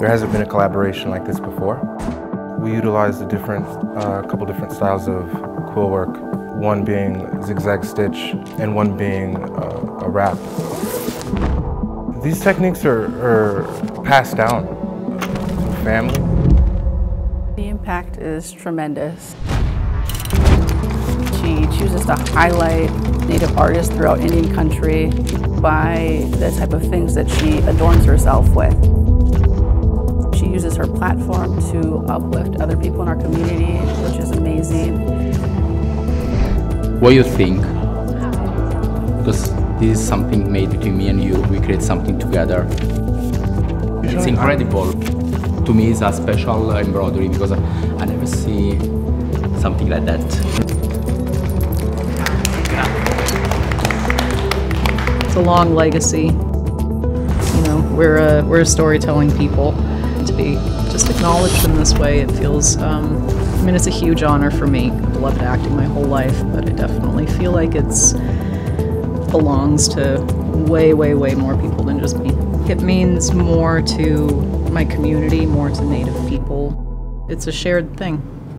There hasn't been a collaboration like this before. We utilized a different, uh, couple different styles of quill work, one being zigzag stitch and one being uh, a wrap. These techniques are, are passed down through family. The impact is tremendous. She chooses to highlight Native artists throughout Indian country by the type of things that she adorns herself with. She uses her platform to uplift other people in our community, which is amazing. What do you think? Because this is something made between me and you. We create something together. It's incredible. To me, it's a special embroidery because I never see something like that. It's a long legacy. You know, we're a, we're a storytelling people. To be just acknowledged in this way, it feels, um, I mean, it's a huge honor for me. I've loved acting my whole life, but I definitely feel like it's belongs to way, way, way more people than just me. It means more to my community, more to Native people. It's a shared thing.